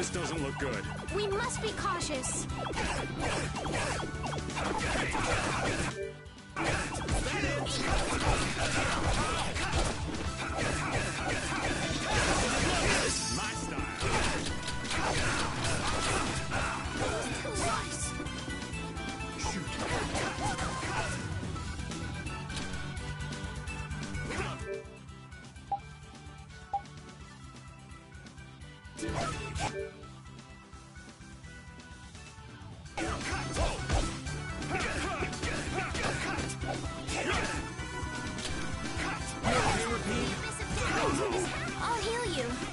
This doesn't look good. We must be cautious. I'll heal you.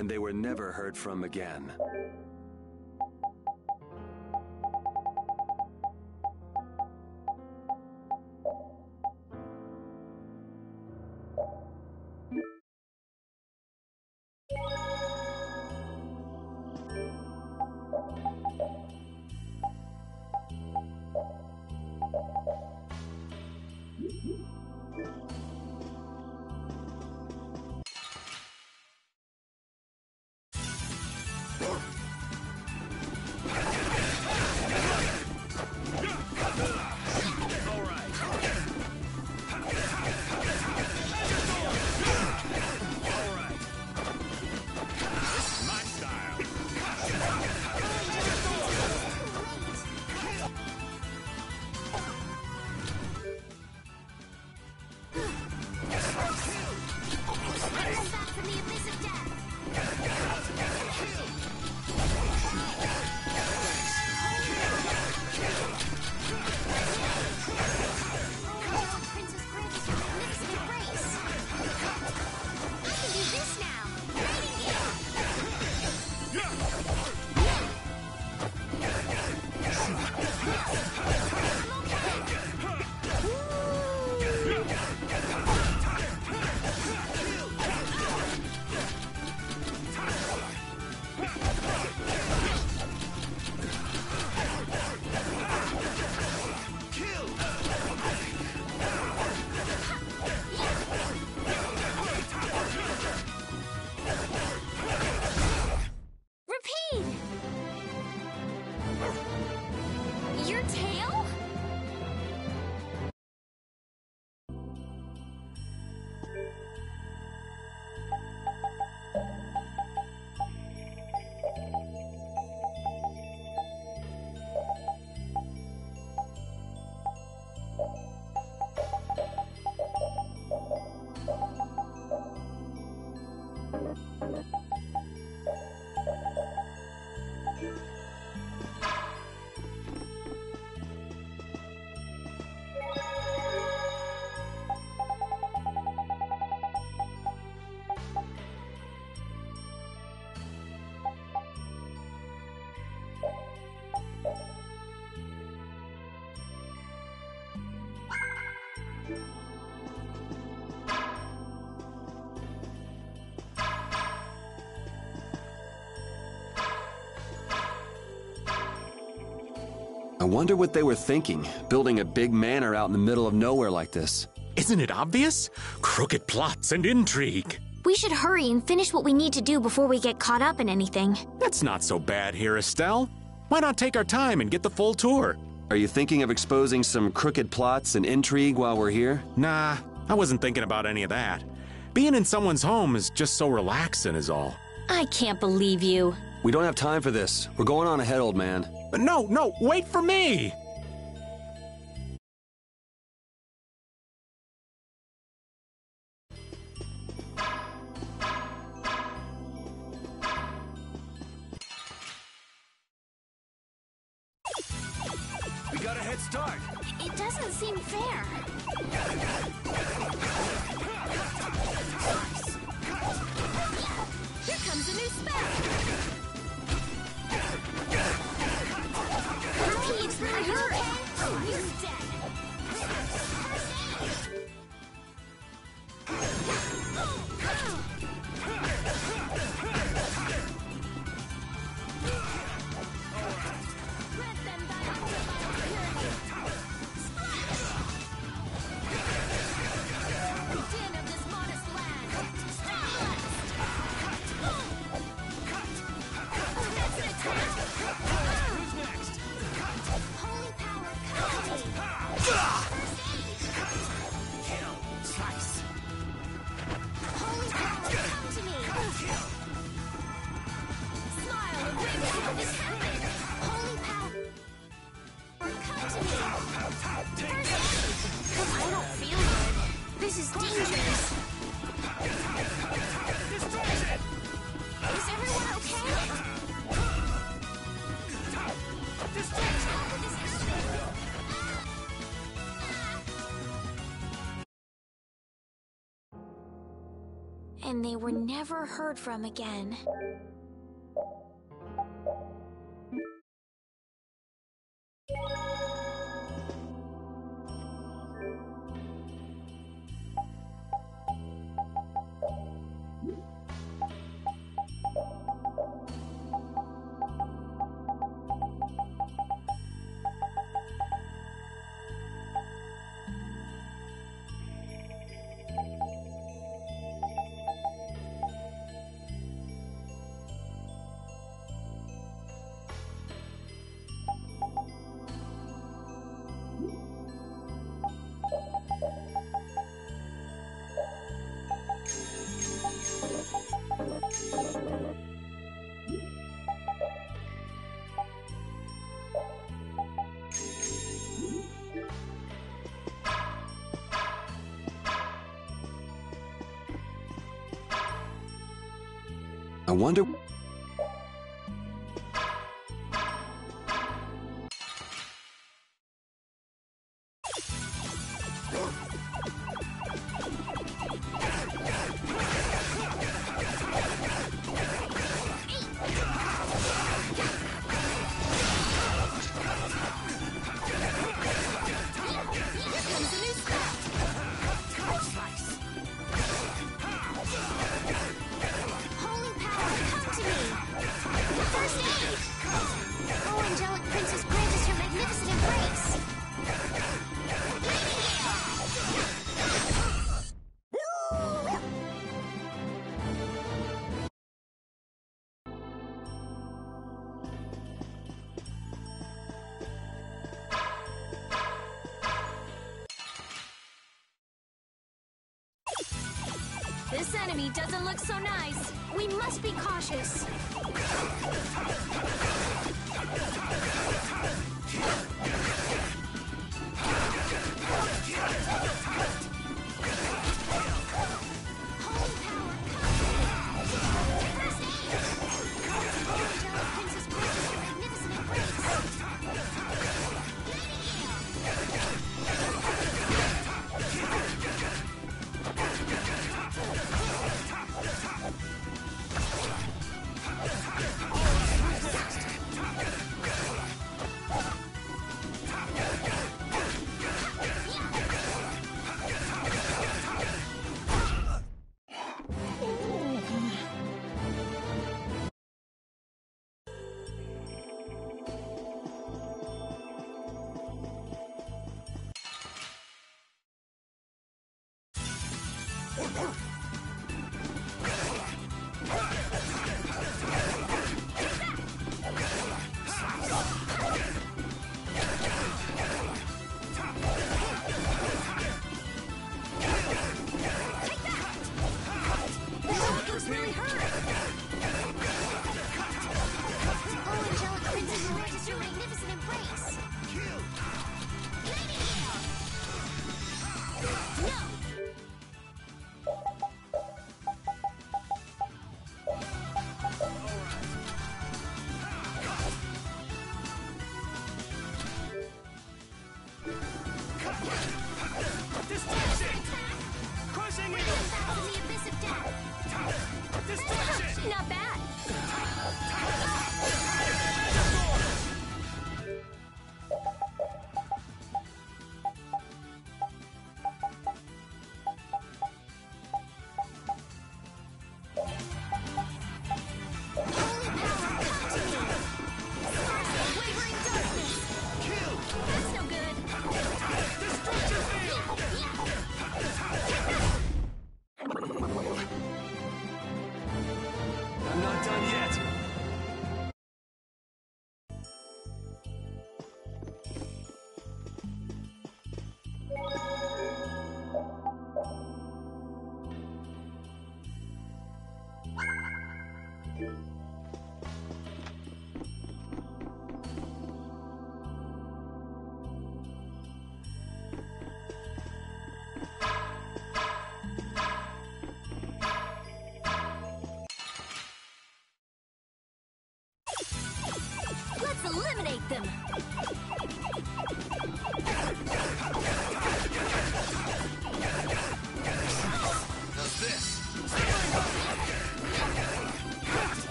and they were never heard from again. wonder what they were thinking, building a big manor out in the middle of nowhere like this. Isn't it obvious? Crooked plots and intrigue. We should hurry and finish what we need to do before we get caught up in anything. That's not so bad here, Estelle. Why not take our time and get the full tour? Are you thinking of exposing some crooked plots and intrigue while we're here? Nah, I wasn't thinking about any of that. Being in someone's home is just so relaxing, is all. I can't believe you. We don't have time for this. We're going on ahead, old man. No, no, wait for me! And they were never heard from again. Wonder. Be cautious.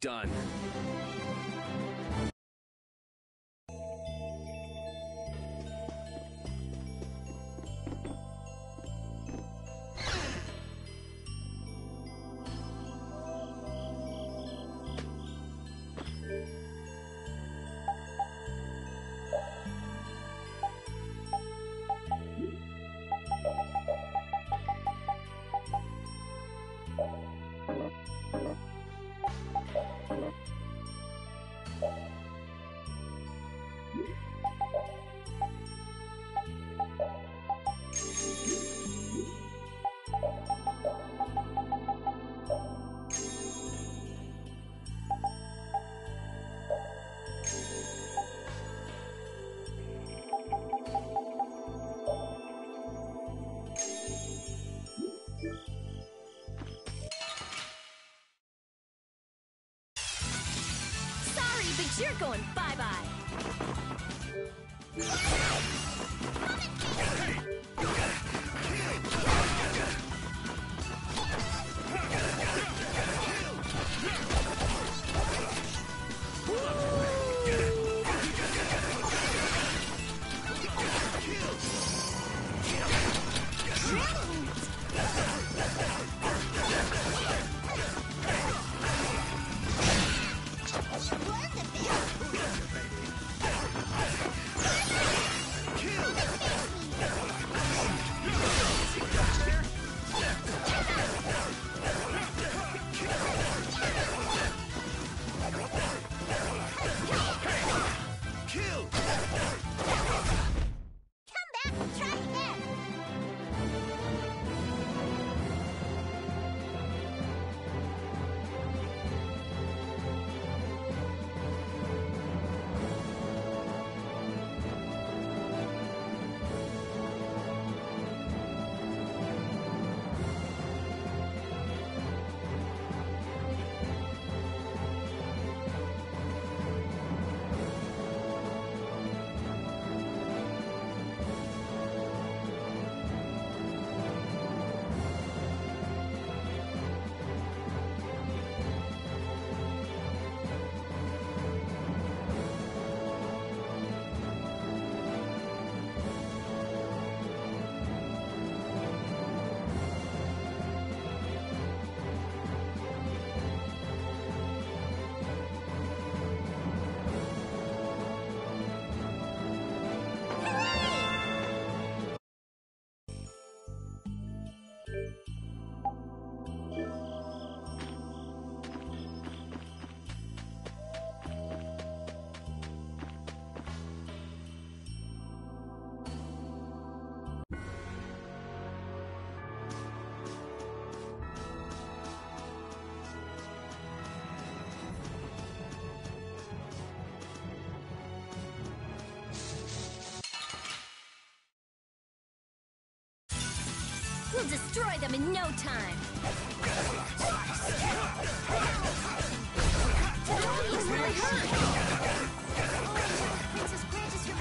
Done. Bye-bye. We'll destroy them in no time. He's really hurt. Oh. Princess Grant is your